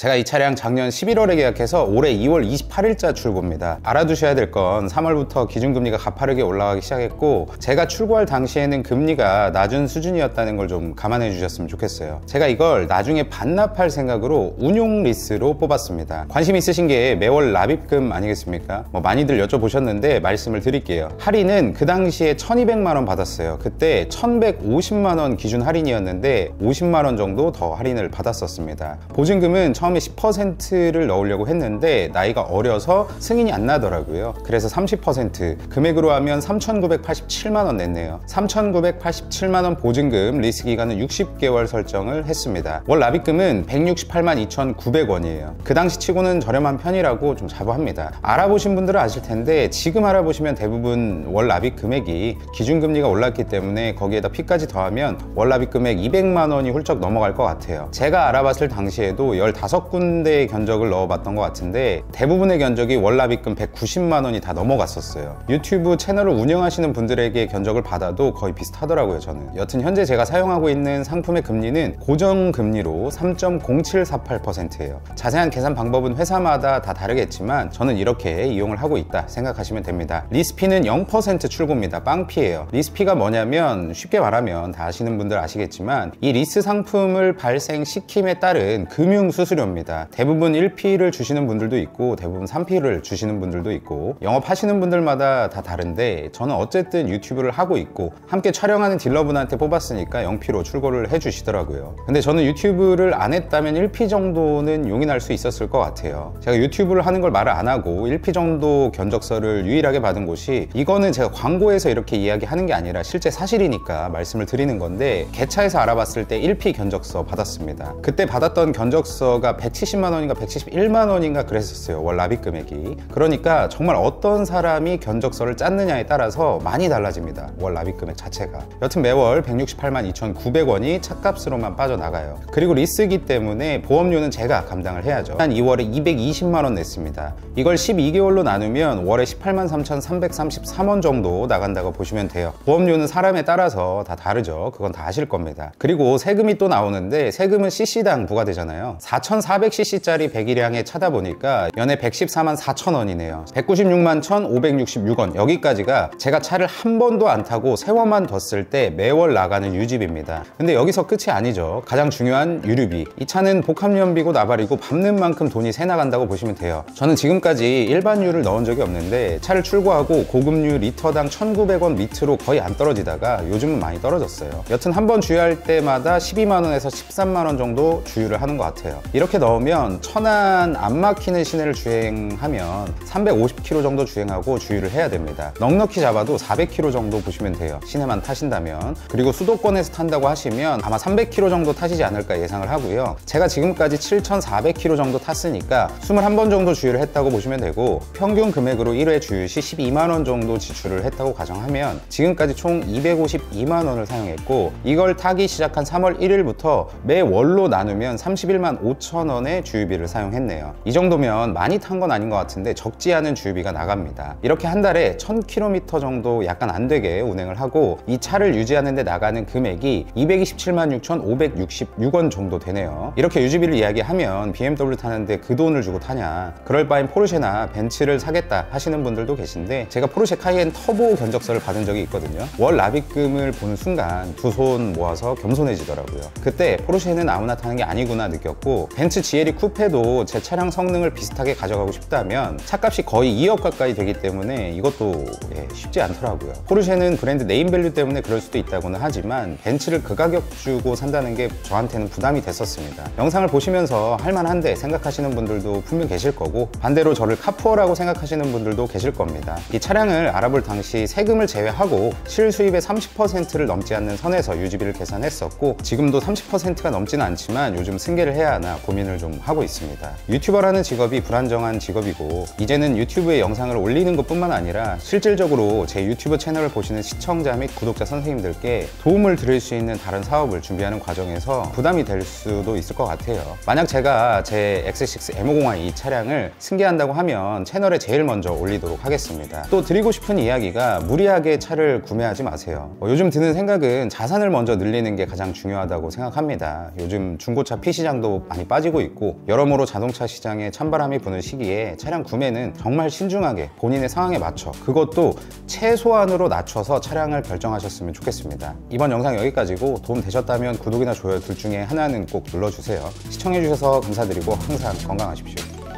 제가 이 차량 작년 11월에 계약해서 올해 2월 28일자 출고입니다. 알아두셔야 될 건 3월부터 기준금리가 가파르게 올라가기 시작했고 제가 출고할 당시에는 금리가 낮은 수준이었다는 걸 좀 감안해 주셨으면 좋겠어요. 제가 이걸 나중에 반납할 생각으로 운용 리스로 뽑았습니다. 관심 있으신 게 매월 납입금 아니겠습니까? 뭐 많이들 여쭤보셨는데 말씀을 드릴게요. 할인은 그 당시에 1200만 원 받았어요. 그때 1150만 원 기준 할인이었는데 50만 원 정도 더 할인을 받았었습니다. 보증금은 처음 에 10%를 넣으려고 했는데 나이가 어려서 승인이 안 나더라고요. 그래서 30% 금액으로 하면 3,987만 원 냈네요. 3,987만 원 보증금 리스 기간은 60개월 설정을 했습니다. 월 납입금은 168만 2,900원이에요. 그 당시 치고는 저렴한 편이라고 좀 자부합니다. 알아보신 분들은 아실 텐데 지금 알아보시면 대부분 월 납입 금액이 기준금리가 올랐기 때문에 거기에다 fee까지 더하면 월 납입 금액 200만 원이 훌쩍 넘어갈 것 같아요. 제가 알아봤을 당시에도 15 군데의 견적을 넣어봤던 것 같은데 대부분의 견적이 월 납입금 190만 원이 다 넘어갔었어요. 유튜브 채널을 운영하시는 분들에게 견적을 받아도 거의 비슷하더라고요, 저는. 여튼 현재 제가 사용하고 있는 상품의 금리는 고정금리로 3.0748%예요. 자세한 계산 방법은 회사마다 다 다르겠지만 저는 이렇게 이용을 하고 있다 생각하시면 됩니다. 리스 fee는 0% 출고입니다. 빵fee예요. 리스 fee가 뭐냐면 쉽게 말하면 다 아시는 분들 아시겠지만 이 리스 상품을 발생시킴에 따른 금융 수수료 입니다. 대부분 1P를 주시는 분들도 있고 대부분 3P를 주시는 분들도 있고 영업하시는 분들마다 다 다른데 저는 어쨌든 유튜브를 하고 있고 함께 촬영하는 딜러분한테 뽑았으니까 0P로 출고를 해주시더라고요. 근데 저는 유튜브를 안 했다면 1P 정도는 용인할 수 있었을 것 같아요. 제가 유튜브를 하는 걸 말을 안 하고 1P 정도 견적서를 유일하게 받은 곳이 이거는 제가 광고에서 이렇게 이야기하는 게 아니라 실제 사실이니까 말씀을 드리는 건데 개차에서 알아봤을 때 1P 견적서 받았습니다. 그때 받았던 견적서가 170만 원인가 171만 원인가 그랬었어요. 월 납입 금액이. 그러니까 정말 어떤 사람이 견적서를 짰느냐에 따라서 많이 달라집니다. 월 납입 금액 자체가. 여튼 매월 168만 2,900원이 차값으로만 빠져나가요. 그리고 리스기 때문에 보험료는 제가 감당을 해야죠. 한 2월에 220만 원 냈습니다. 이걸 12개월로 나누면 월에 18만 3,333원 정도 나간다고 보시면 돼요. 보험료는 사람에 따라서 다 다르죠. 그건 다 아실 겁니다. 그리고 세금이 또 나오는데 세금은 cc당 부과되잖아요. 4,400cc짜리 배기량에 차다 보니까 연에 114만 4천 원이네요. 196만 1,566원 여기까지가 제가 차를 한 번도 안 타고 세월만 뒀을 때 매월 나가는 유지비입니다. 근데 여기서 끝이 아니죠. 가장 중요한 유류비. 이 차는 복합연비고 나발이고 밟는 만큼 돈이 새 나간다고 보시면 돼요. 저는 지금까지 일반유를 넣은 적이 없는데 차를 출고하고 고급류 리터당 1,900원 밑으로 거의 안 떨어지다가 요즘은 많이 떨어졌어요. 여튼 한 번 주유할 때마다 12만 원에서 13만 원 정도 주유를 하는 것 같아요. 이렇게 넣으면 천안 안 막히는 시내를 주행하면 350km 정도 주행하고 주유를 해야 됩니다. 넉넉히 잡아도 400km 정도 보시면 돼요. 시내만 타신다면. 그리고 수도권에서 탄다고 하시면 아마 300km 정도 타시지 않을까 예상을 하고요. 제가 지금까지 7,400km 정도 탔으니까 21번 정도 주유를 했다고 보시면 되고 평균 금액으로 1회 주유 시 12만 원 정도 지출을 했다고 가정하면 지금까지 총 252만 원을 사용했고 이걸 타기 시작한 3월 1일부터 매 월로 나누면 31만 5천 원의 주유비를 사용했네요. 이 정도면 많이 탄 건 아닌 것 같은데 적지 않은 주유비가 나갑니다. 이렇게 한 달에 1000km 정도 약간 안 되게 운행을 하고 이 차를 유지하는 데 나가는 금액이 227만 6,566원 정도 되네요. 이렇게 유지비를 이야기하면 BMW 타는데 그 돈을 주고 타냐 그럴 바엔 포르쉐나 벤츠를 사겠다 하시는 분들도 계신데 제가 포르쉐 카이엔 터보 견적서를 받은 적이 있거든요. 월 납입금을 보는 순간 두 손 모아서 겸손해지더라고요. 그때 포르쉐는 아무나 타는 게 아니구나 느꼈고 벤츠 GLE 쿠페도 제 차량 성능을 비슷하게 가져가고 싶다면 차값이 거의 2억 가까이 되기 때문에 이것도 예, 쉽지 않더라고요. 포르쉐는 브랜드 네임밸류 때문에 그럴 수도 있다고는 하지만 벤츠를 그 가격 주고 산다는 게 저한테는 부담이 됐었습니다. 영상을 보시면서 할만한데 생각하시는 분들도 분명 계실 거고 반대로 저를 카푸어라고 생각하시는 분들도 계실 겁니다. 이 차량을 알아볼 당시 세금을 제외하고 실수입의 30%를 넘지 않는 선에서 유지비를 계산했었고 지금도 30%가 넘지는 않지만 요즘 승계를 해야 하나 고민 을 좀 하고 있습니다. 유튜버라는 직업이 불안정한 직업이고 이제는 유튜브에 영상을 올리는 것 뿐만 아니라 실질적으로 제 유튜브 채널을 보시는 시청자 및 구독자 선생님들께 도움을 드릴 수 있는 다른 사업을 준비하는 과정에서 부담이 될 수도 있을 것 같아요. 만약 제가 제 X6 M502 이 차량을 승계한다고 하면 채널에 제일 먼저 올리도록 하겠습니다. 또 드리고 싶은 이야기가 무리하게 차를 구매하지 마세요. 어, 요즘 드는 생각은 자산을 먼저 늘리는 게 가장 중요하다고 생각합니다. 요즘 중고차 P 시장도 많이 빠지고 빠지고 있고 여러모로 자동차 시장에 찬바람이 부는 시기에 차량 구매는 정말 신중하게 본인의 상황에 맞춰 그것도 최소한으로 낮춰서 차량을 결정하셨으면 좋겠습니다. 이번 영상 여기까지고 도움 되셨다면 구독이나 좋아요 둘 중에 하나는 꼭 눌러주세요. 시청해주셔서 감사드리고 항상 건강하십시오.